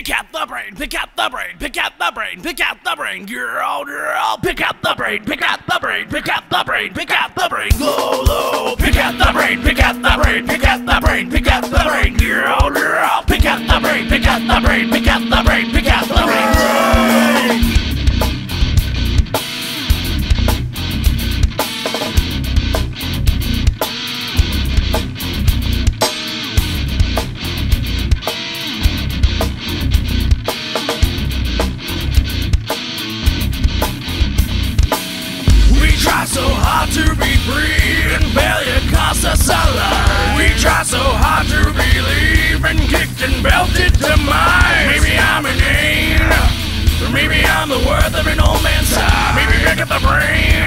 Pick out the brain, pick out the brain, pick out the brain, pick out the brain, girl, girl. Pick out the brain, pick out the brain, pick out the brain, pick out the brain, low, low. Pick out the brain, pick out the brain, pick out the brain, pick out the brain, girl, girl. Pick out the brain, pick out the brain, pick out the brain, Of an old man's time. Maybe pick up the brain,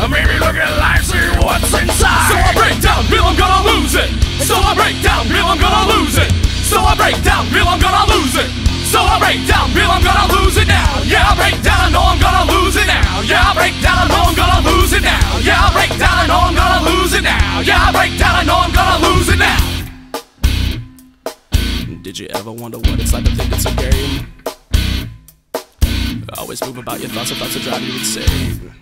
or maybe look at life, see what's inside. So I break down, feel I'm gonna lose it. So I break down, feel I'm gonna lose it. So I break down, feel I'm gonna lose it. So I break down, feel I'm gonna lose it now. Yeah, I break down, I know I'm gonna lose it now. Yeah, I break down, I know I'm gonna lose it now. Yeah, I break down, I know I'm gonna lose it now. Yeah, I break down, I know I'm gonna lose it now. Did you ever wonder what it's like to think it's a game? Always move about your thoughts, about to drive you insane.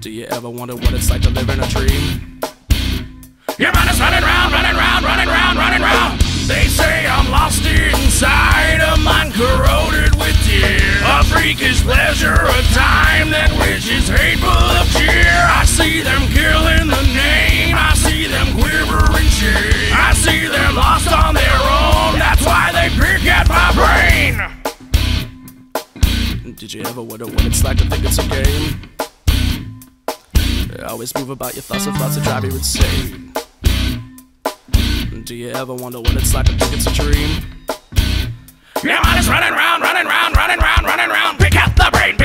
Do you ever wonder what it's like to live in a dream? Your mind is running round, running round, running round, running round. They say I'm lost inside, a mind corroded with tears. A freakish pleasure, a time that wishes hateful of cheer. I see them killing the name, I see them quivering. Ever wonder what it's like to think it's a game? Always move about your thoughts and thoughts that drive you insane. Do you ever wonder what it's like to think it's a dream? Your mind is running round, running round, running round, running round. Pick out the brain,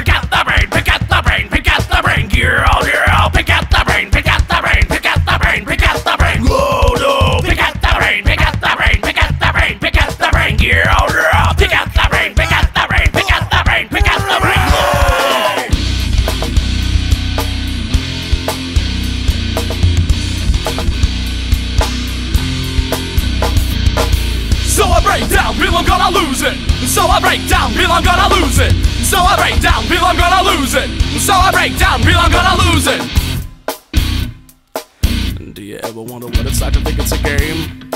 break down, feel I'm gonna lose it. So I break down, feel I'm gonna lose it. So I break down, feel I'm gonna lose it. So I break down, feel I'm gonna lose it. Do you ever wonder what it's like to think it's a game?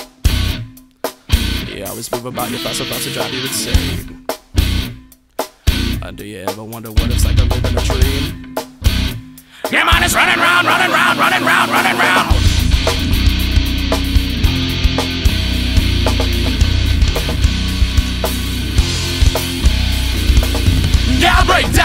You always move about your about to drive you insane. Uh, do you ever wonder what it's like to live in a dream? Your mind is running round, running round, running round, running round.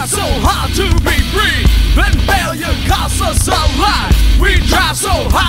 try so hard to be free, then failure costs us our lives. We drive so hard.